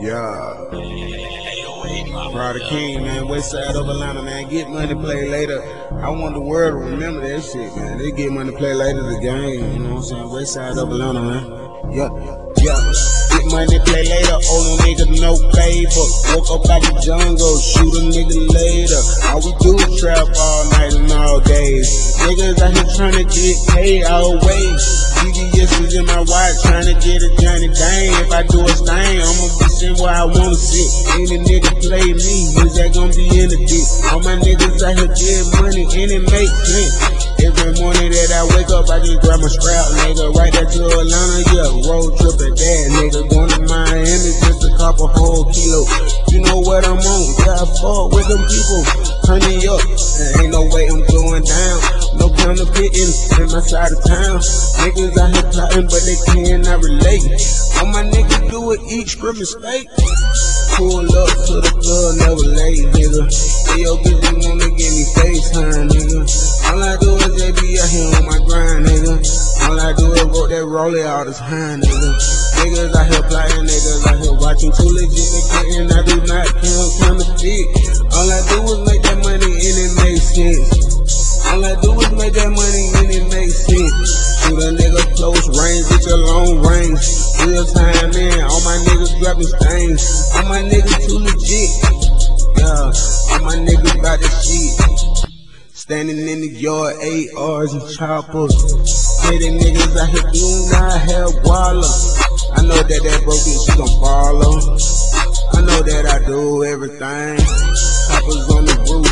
Yeah. Prada King, man. West side of Atlanta, man. Get money, play later. I want the world to remember that shit, man. They get money, play later the game. You know what I'm saying? West side of Atlanta, man. Yeah. Get money, play later. Old nigga, no paper. Woke up out the jungle, shoot a nigga later. All we do is trap all night and all days. Niggas out here trying to get paid always. VVS is in my watch, trying to get a Johnny Dang. If I do a thing, I'ma be sitting where I wanna sit. Any nigga play me, is that gonna be in the dick? All my niggas out here get money and it make sense. Every morning that I wake up, I just grab my scrap, nigga. Right there to Atlanta, yeah. Road trip at that, nigga. Going to Miami, just to cop a whole kilo. You know what I'm on, yeah, I fuck with them people. Turn me up, there ain't no way I'm going down. No counterfeiting in my side of town. Niggas out here plotting, but they cannot relate. All my niggas do it each scrim mistake. Pull up to the club, never late, nigga. Yo, bitch, you wanna give me FaceTime, nigga. All I do is they be out here on my grind, nigga. All I do is roll that rollie all the time, nigga. Niggas out here plotting, niggas out here watching too legit, they can't, I do not count counterfeit. All range, get your long range. Real time in, all my niggas dropping stains. All my niggas too legit. Yeah, all my niggas about the shit. Standing in the yard, ARs and choppers. Say the niggas out here do not have waller. I know that that broke bitch, she gon' follow. I know that I do everything. Choppers on the roof,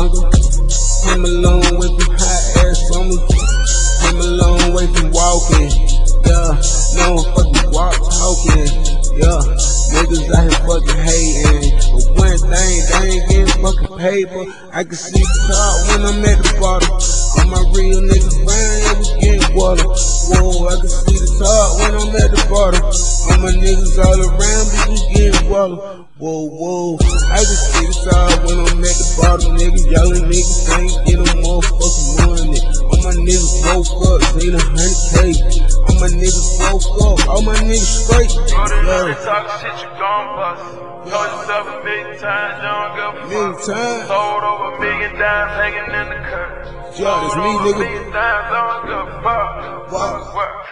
jungle. Came a long way from hot ass summers. Came a long way from walking, yeah. No fucking walk talking, yeah. Niggas out here fucking hating. But one thing, they ain't getting fucking paper. I can see the top when I'm at the bottom. All my real niggas round, yeah, we getting water. Whoa, I can see the top when I'm at the bottom. All my niggas all around me, Whoa, whoa, I just see the top when I'm at the bottom. Niggas yelling, niggas ain't get a motherfucking money. All my niggas woke up, seen a hundred K. All my niggas woke up, all my niggas straight. To Yeah. yeah. talk shit, you gon' bust. Know yourself a million times, you don't give a fuck. times. Sold over a million dimes hanging in the cut. Yeah, that's me, nigga. Million dimes, don't give a fuck. Wow.